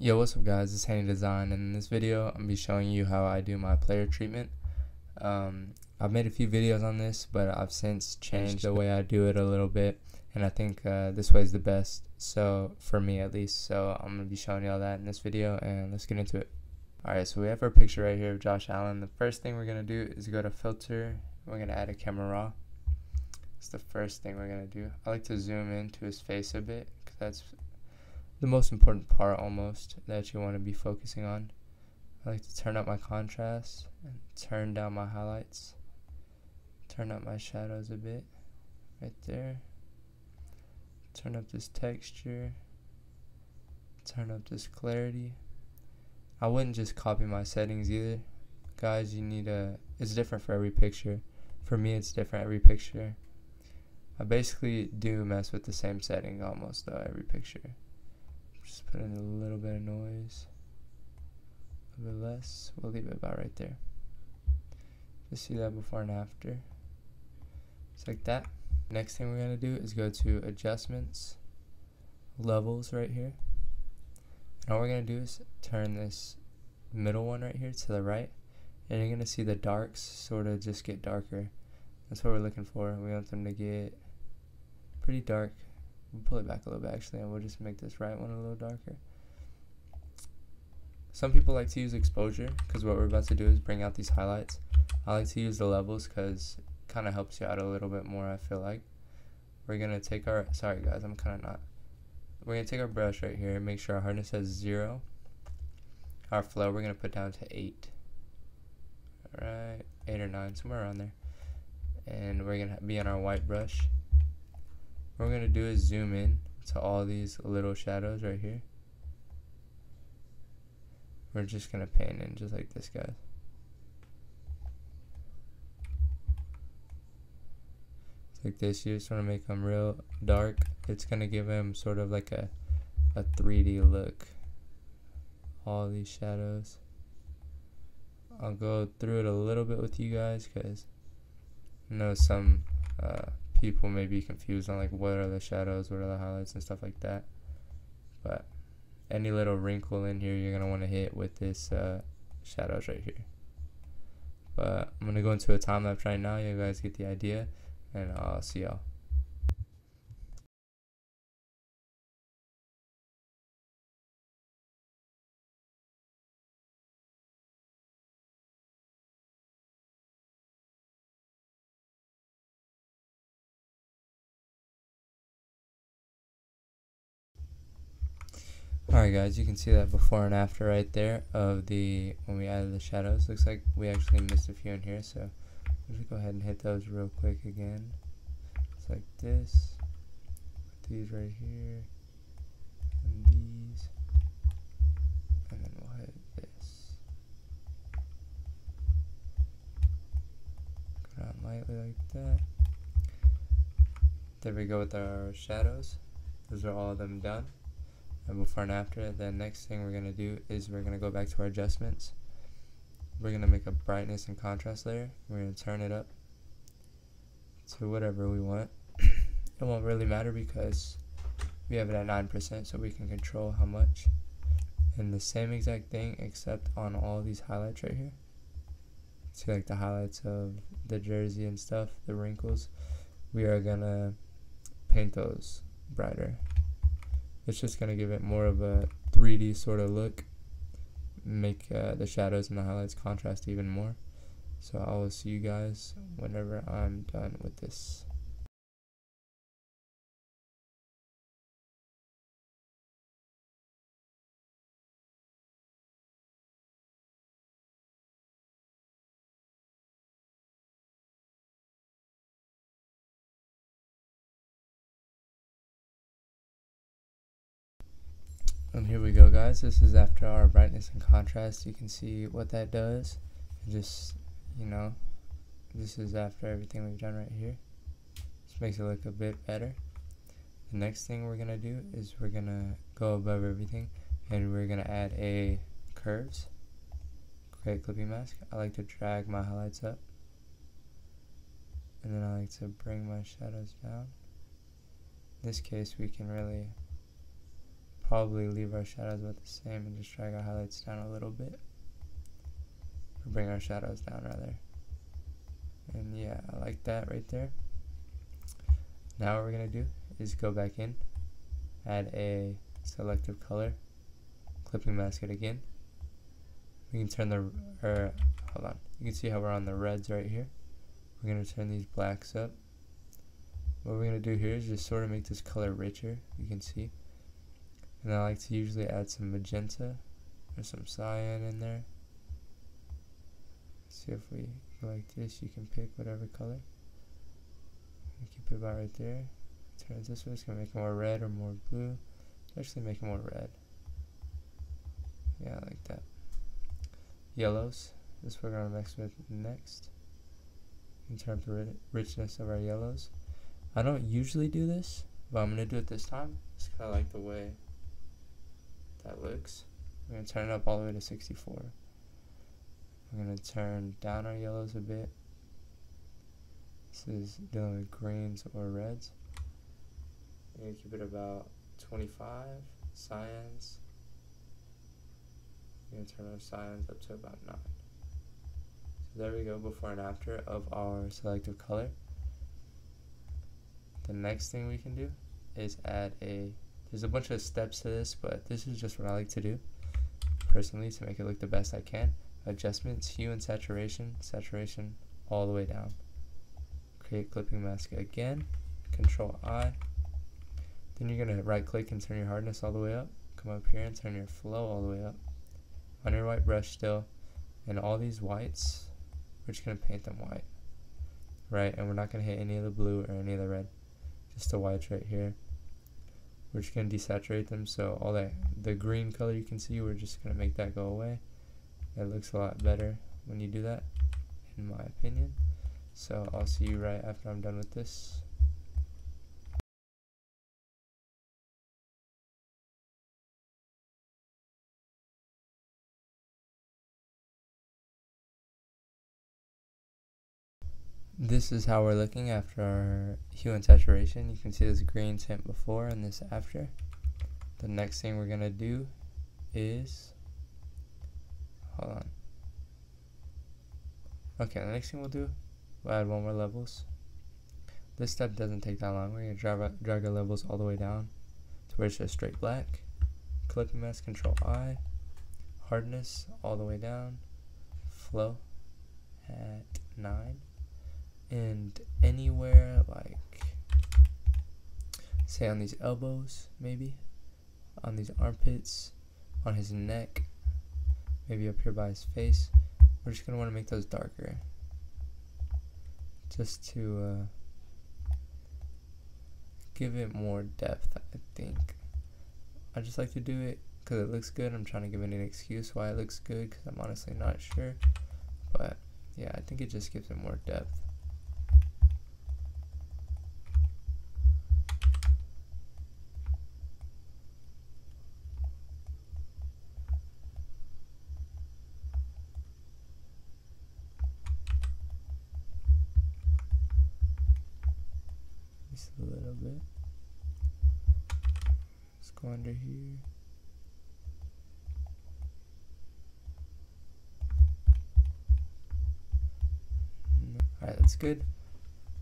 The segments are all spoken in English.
Yo, what's up guys, it's Haney Design and in this video I'm going to be showing you how I do my player treatment. Um, I've made a few videos on this but I've since changed the way I do it a little bit and I think uh, this way is the best, so for me at least, so I'm going to be showing you all that in this video and let's get into it. Alright, so we have our picture right here of Josh Allen. The first thing we're going to do is go to filter, we're going to add a camera raw. It's the first thing we're going to do. I like to zoom into his face a bit because that's the most important part almost that you want to be focusing on. I like to turn up my contrast and turn down my highlights. Turn up my shadows a bit right there. Turn up this texture. Turn up this clarity. I wouldn't just copy my settings either. Guys, you need a it's different for every picture. For me it's different every picture. I basically do mess with the same setting almost though every picture. Just put in a little bit of noise. A bit less. We'll leave it about right there. Just see that before and after. It's like that. Next thing we're going to do is go to adjustments, levels right here. And all we're going to do is turn this middle one right here to the right. And you're going to see the darks sort of just get darker. That's what we're looking for. We want them to get pretty dark We'll pull it back a little bit actually and we'll just make this right one a little darker. Some people like to use exposure because what we're about to do is bring out these highlights. I like to use the levels because it kind of helps you out a little bit more I feel like. We're going to take our, sorry guys I'm kind of not. We're going to take our brush right here and make sure our hardness has 0. Our flow we're going to put down to 8. Alright, 8 or 9, somewhere around there. And we're going to be on our white brush what we're going to do is zoom in to all these little shadows right here. We're just going to pan in just like this guy. like this you just want to make them real dark it's going to give them sort of like a a 3d look all these shadows I'll go through it a little bit with you guys because I know some uh, people may be confused on like what are the shadows, what are the highlights and stuff like that. But any little wrinkle in here you're gonna want to hit with this uh, shadows right here. But I'm gonna go into a time lapse right now. You guys get the idea, and I'll see y'all. Alright guys, you can see that before and after right there of the, when we added the shadows. Looks like we actually missed a few in here, so we'll go ahead and hit those real quick again. It's like this, these right here, and these, and then we'll hit this. Go down lightly like that. There we go with our shadows. Those are all of them done before and after. The next thing we're going to do is we're going to go back to our adjustments. We're going to make a brightness and contrast layer. We're going to turn it up to whatever we want. it won't really matter because we have it at 9% so we can control how much. And the same exact thing except on all these highlights right here. See like the highlights of the jersey and stuff, the wrinkles. We are going to paint those brighter it's just going to give it more of a 3D sort of look, make uh, the shadows and the highlights contrast even more. So I will see you guys whenever I'm done with this. Here we go guys, this is after our brightness and contrast, you can see what that does. just, you know, this is after everything we've done right here. Just makes it look a bit better. The next thing we're going to do is we're going to go above everything and we're going to add a curves. Create clipping mask. I like to drag my highlights up. And then I like to bring my shadows down. In this case we can really probably leave our shadows about the same and just drag our highlights down a little bit. Or bring our shadows down rather. And yeah, I like that right there. Now what we're going to do is go back in, add a selective color, clipping mask it again. We can turn the, or er, hold on, you can see how we're on the reds right here. We're going to turn these blacks up. What we're going to do here is just sort of make this color richer, you can see. And I like to usually add some magenta or some cyan in there. See if we go like this, you can pick whatever color. Keep it about right there. Turn it this way, it's to make it more red or more blue. Actually make it more red. Yeah, I like that. Yellows, this we're to mix with next. In terms of richness of our yellows. I don't usually do this, but I'm to do it this time. Just kind of like the way that looks. We're going to turn it up all the way to 64. We're going to turn down our yellows a bit. This is dealing with greens or reds. We're going to keep it about 25. Cyans. We're going to turn our cyans up to about 9. So there we go, before and after of our selective color. The next thing we can do is add a, there's a bunch of steps to this, but this is just what I like to do personally to make it look the best I can. Adjustments, hue and saturation, saturation all the way down. Create clipping mask again, control I. Then you're gonna right click and turn your hardness all the way up. Come up here and turn your flow all the way up. On your white brush still, and all these whites, we're just gonna paint them white. Right, and we're not gonna hit any of the blue or any of the red just the whites right here going to desaturate them. So all that the green color you can see we're just going to make that go away. It looks a lot better when you do that in my opinion. So I'll see you right after I'm done with this This is how we're looking after our hue and saturation. You can see this green tint before and this after. The next thing we're going to do is, hold on. Okay, the next thing we'll do, we'll add one more levels. This step doesn't take that long. We're going to drag, our levels all the way down to where it's just straight black. Clipping mask, control I. Hardness all the way down. Flow at 9 and anywhere like say on these elbows maybe on these armpits on his neck maybe up here by his face we're just gonna want to make those darker. Just to uh, give it more depth I think. I just like to do it because it looks good. I'm trying to give it an excuse why it looks good because I'm honestly not sure. But yeah I think it just gives it more depth just a little bit. Let's go under here. Alright, that's good.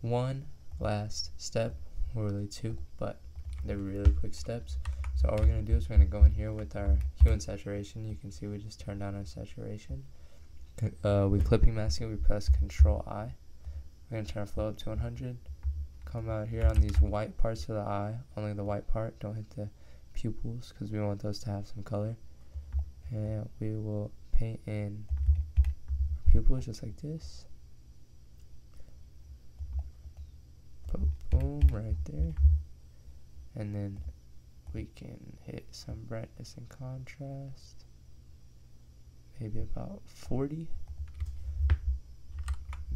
One last step, or really two, but they're really quick steps. So all we're going to do is we're to go in here with our hue and saturation. You can see we just turned down our saturation. Uh, we clipping mask it, we press Control I. We're to turn our flow up to 100 come out here on these white parts of the eye, only the white part, don't hit the pupils because we want those to have some color. And we will paint in our pupils just like this. Boom, right there. And then we can hit some brightness and contrast. Maybe about 40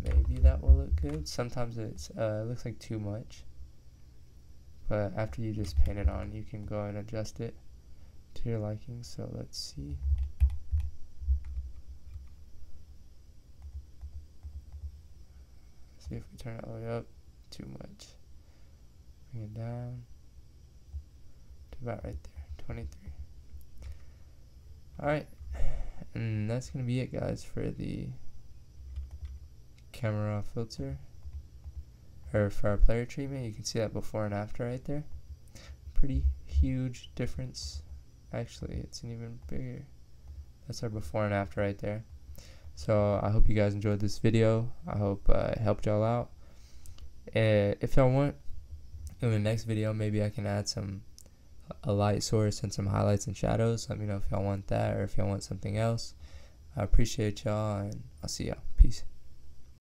maybe that will look good. Sometimes uh, it looks like too much. But after you just paint it on, you can go and adjust it to your liking. So let's see. See if we turn it all the way up. Too much. Bring it down to about right there, 23. Alright, and that's going to be it guys for the camera filter or for our player treatment you can see that before and after right there. Pretty huge difference. Actually it's an even bigger. That's our before and after right there. So I hope you guys enjoyed this video. I hope uh, it helped y'all out. Uh, if y'all want in the next video maybe I can add some a light source and some highlights and shadows. Let me know if y'all want that or if y'all want something else. I appreciate y'all and I'll see y'all. Peace